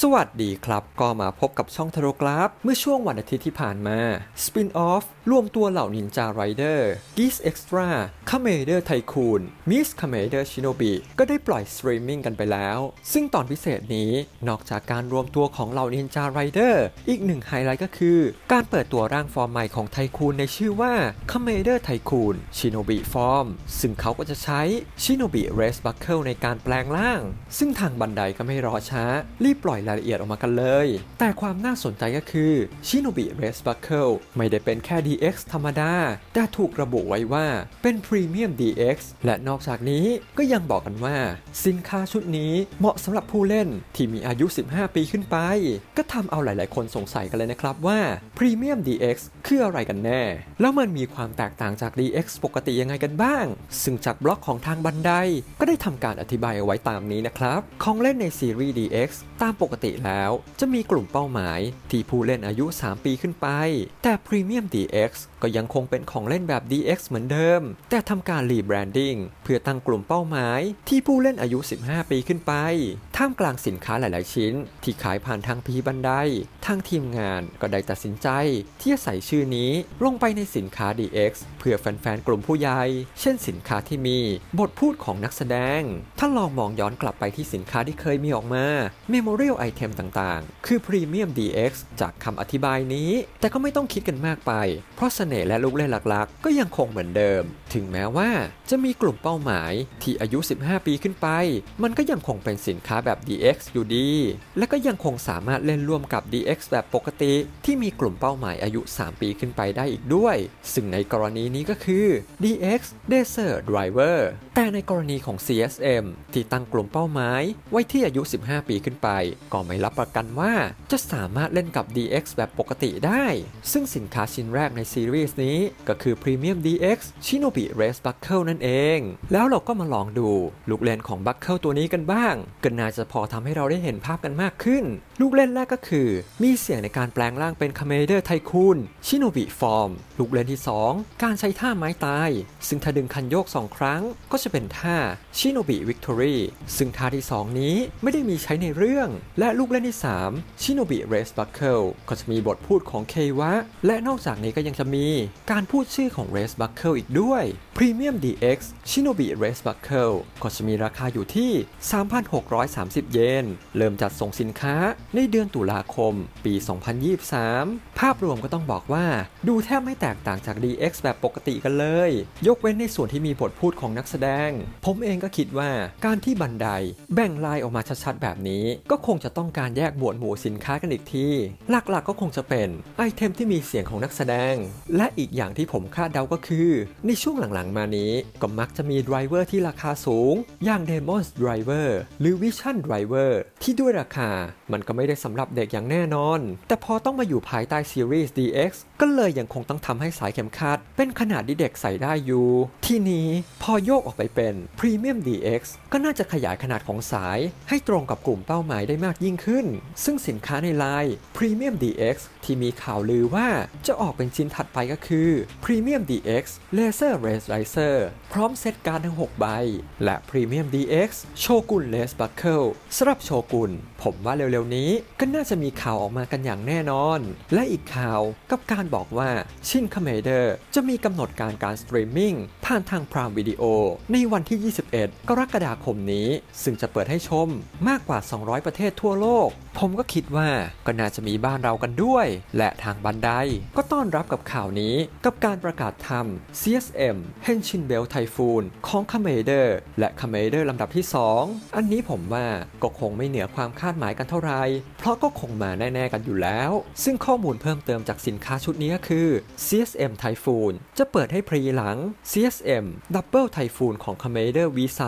สวัสดีครับ ก็มาพบกับช่องทโรกราฟ เมื่อช่วงวันอาทิตย์ที่ผ่านมา Spin Off รวมตัวเหล่านินจาไรเดอร์ Geese Extra k a m e d e r Tycoon Miss k a m e d e r Shinobi ก็ได้ปล่อยสตรีมมิ่งกันไปแล้ว ซึ่งตอนพิเศษนี้นอกจากการรวมตัวของเหล่านินจาไรเดอร์อีกหนึ่งไฮไลท์ก็คือ การเปิดตัวร่างฟอร์มใหม่ของ Tycoon ในชื่อว่า k a m e d e r Tycoon Shinobi Form ซึ่งเขาก็จะใช้ Shinobi Race Buckle ในการแปลงร่าง ซึ่งทางบันไดก็ไม่รอช้า รีบปล่อยรายละเอียดออกมากันเลย แต่ความน่าสนใจก็คือ Shinobi Race Buckle ไม่ได้เป็นแค่ดี DX ธรรมดา แต่ถูกระบุไว้ว่าเป็น Premium DX และนอกจากนี้ก็ยังบอกกันว่า สินค้าชุดนี้เหมาะสำหรับผู้เล่นที่มีอายุ 15 ปีขึ้นไป ก็ทำเอาหลาย ๆ คนสงสัยกันเลยนะครับว่า Premium DX คืออะไรกันแน่ แล้วมันมีความแตกต่างจาก DX ปกติยังไงกันบ้าง ซึ่งจากบล็อกของทางบันไดก็ได้ทำการอธิบายเอาไว้ตามนี้นะครับ ของเล่นในซีรีส์ DX ตามปกติแล้วจะมีกลุ่มเป้าหมายที่ผู้เล่นอายุ 3 ปีขึ้นไป แต่ Premium DX ก็ยังคงเป็นของเล่นแบบ DX เหมือนเดิม แต่ทำการรีแบรนดิ้งเพื่อตั้งกลุ่มเป้าหมายที่ผู้เล่นอายุ 15 ปีขึ้นไป ท่ามกลางสินค้าหลาย ๆ ชิ้น ที่ขายผ่านทางพีบันได ทางทีมงานก็ได้ตัดสินใจ ที่จะใส่ชื่อนี้ลงไปในสินค้า DX เพื่อแฟน ๆ กลุ่มผู้ใหญ่ เช่นสินค้าที่มีบทพูดของนักแสดง ถ้าลองมองย้อนกลับไปที่สินค้าที่เคยมีออกมา Memorial Item ต่าง ๆ คือ Premium DX จากคำอธิบายนี้ แต่ก็ไม่ต้องคิดกันมากไป เพราะเสน่ห์และลูกเล่นหลัก ๆ ก็ยังคงเหมือนเดิม ถึงแม้ว่าจะมีกลุ่มเป้าหมายที่อายุ 15 ปีขึ้นไป มันก็ยังคงเป็นสินค้าแบบ DX อยู่ดี และก็ยังคงสามารถเล่นร่วมกับ DX แบบปกติ ที่มีกลุ่มเป้าหมายอายุ 3 ปีขึ้นไปได้อีกด้วย ซึ่งในกรณีนี้ก็คือ DX Desert Driver แต่ในกรณีของ CSM ที่ตั้งกลุ่มเป้าหมาย ไว้ที่อายุ 15 ปีขึ้นไป ก็ไม่รับประกันว่าจะสามารถเล่นกับ DX แบบปกติได้ ซึ่งสินค้าชิ้นแรกในซีรีส์นี้ ก็คือ Premium DX Shinobi Race Buckle นั่นเอง แล้วเราก็มาลองดู ลูกเล่นของ Buckle ตัวนี้กันบ้างก็น่าจะพอทำให้เราได้เห็นภาพกันมากขึ้น ลูกเล่นแรกก็คือ มีเสียงในการแปลงร่างเป็น k a m e d e r Tycoon Shinobi Form ลูกเล่นที่ 2 การใช้ท่าไม้ตาย ซึ่งถ้าดึงคันโยก 2 ครั้งก็จะะเป็นท่า Shinobi Victory ซึ่งท่าที่ 2 นี้ไม่ได้มีใช้ในเรื่อง และลูกเล่นที่3 Shinobi Race Buckle ก็จะมีบทพูดของเควะ และนอกจากนี้ก็ยังจะมีการพูดชื่อของ Race Buckle อีกด้วย Premium DX Shinobi Race Buckle ก็จะมีราคาอยู่ที่ 3,630 เยน เริ่มจัดส่งสินค้าในเดือนตุลาคม ปี 2023 ภาพรวมก็ต้องบอกว่าดูแทบไม่แตกต่างจาก DX แบบปกติกันเลย ยกเว้นในส่วนที่มีบทพูดของนักแสดงผมเองก็คิดว่าการที่บันไดแบ่งลายออกมาชัดๆ แบบนี้ ก็คงจะต้องการแยกหมวดหมู่สินค้ากันอีกทีหลักๆก็คงจะเป็น item ที่มีเสียงของนักแสดง และอีกอย่างที่ผมคาดเดาก็คือ ในช่วงหลังๆ มานี้ ก็มักจะมี driver ที่ราคาสูง อย่าง Demons Driver หรือ Vision Driver ที่ด้วยราคามันก็ไม่ได้สำหรับเด็กอย่างแน่นอน แต่พอต้องมาอยู่ภายใต้ซีรีส์ DX ก็เลยยังคงต้องทำให้สายเข็มขัด เป็นขนาดที่เด็กใส่ได้อยู่ ที่นี้พอโยกออกไปเป็น Premium DX ก็น่าจะขยายขนาดของสาย ให้ตรงกับกลุ่มเป้าหมายได้มากยิ่งขึ้น ซึ่งสินค้าในไลน์ Premium DX ที่มีข่าวลือว่าจะออกเป็นชิ้นถัดไปก็คือ Premium DX Laser Raise Riser พร้อมเซตการ์ดทั้ง 6 ใบ และ Premium DX โชกุน Raise Buckle สำหรับโชกุน ผมว่าเร็วๆนี้ ก็น่าจะมีข่าวออกมากันอย่างแน่นอน และอีกข่าวกับการบอกว่า Shin Kamen Rider จะมีกำหนดการการสตรีมมิ่งผ่านทางพรามวิดีโอในวันที่ 21 กรกฎาคมนี้ ซึ่งจะเปิดให้ชมมากกว่า 200 ประเทศทั่วโลก ผมก็คิดว่าก็น่าจะมีบ้านเรากันด้วย และทางบันไดก็ต้อนรับกับข่าวนี้กับการประกาศทำ CSM Henshin Bell Typhoon ของ k a m e d e r และ k a m e d e r ลำดับที่ 2 อันนี้ผมว่าก็คงไม่เหนือความคาดหมายกันเท่าไหร่เพราะก็คงมาแน่ ๆ กันอยู่แล้ว ซึ่งข้อมูลเพิ่มเติมจากสินค้าชุดนี้คือ CSM Typhoon จะเปิดให้พรีหลัง CSM Double Typhoon ของ k a m e d e r V3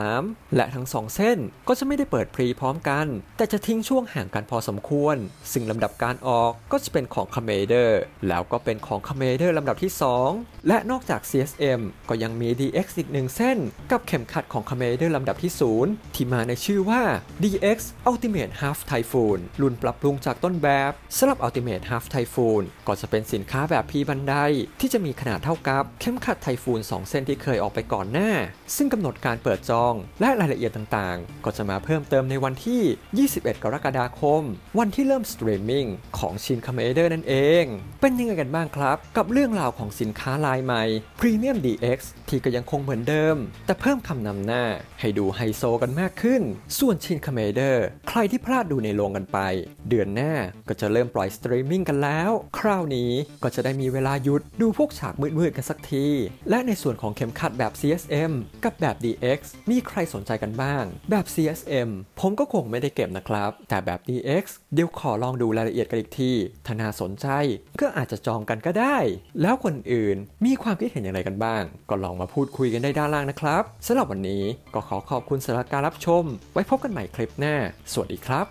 และทั้ง 2 เส้นก็จะไม่ได้เปิดพรีพร้อมกัน แต่จะทิ้งช่วงห่างกันพอสมควร ซึ่งลำดับการออกก็จะเป็นของ k a m e d e r แล้วก็เป็นของ k a m e d e r ลำดับที่ 2 และนอกจาก CSM ก็ยังมี DX อีกหนึ่งเส้น กับเข็มขัดของ k a m e d e r ลำดับที่ 0 ที่มาในชื่อว่า DX Ultimate Half Typhoon รุ่นปรับปรุงจากต้นแบบสำหรับ Ultimate Half Typhoon ก็จะเป็นสินค้าแบบพีบันไดที่จะมีขนาดเท่ากับเข็มขัด Typhoon 2 เส้นที่เคยออกไปก่อนหน้า ซึ่งกำหนดการเปิดจองและรายละเอียดต่างๆ ก็จะมาเพิ่มเติมในวันที่ 21 กรกฎาคม วันที่เริ่มสตรีมมิ่งของ Shin Kamen Rider นั่นเอง เป็นยังไงกันบ้างครับ กับเรื่องราวของสินค้าลายใหม่ Premium DX ที่ก็ยังคงเหมือนเดิม แต่เพิ่มคำนำหน้าให้ดูไฮโซกันมากขึ้น ส่วน Shin Kamen Rider ใครที่พลาดาดดูในโรงกันไป เดือนหน้าก็จะเริ่มปล่อยสตรีมมิ่งกันแล้ว คราวนี้ก็จะได้มีเวลาหยุดดูพวกฉากมืดๆกันสักที และในส่วนของเข็มขัดแบบ CSM กับแบบ DX มีใครสนใจกันบ้าง แบบ CSM ผมก็คงไม่ได้เก็บนะครับ แต่แบบ DX เดี๋ยวขอลองดูรายละเอียดกันอีกทีถ้าน่าสนใจก็อาจจะจองกันก็ได้ แล้วคนอื่นมีความคิดเห็นอย่างไรกันบ้าง ก็ลองมาพูดคุยกันได้ด้านล่างนะครับสำหรับวันนี้ก็ขอขอบคุณสำหรับการรับชม ไว้พบกันใหม่คลิปหน้า สวัสดีครับ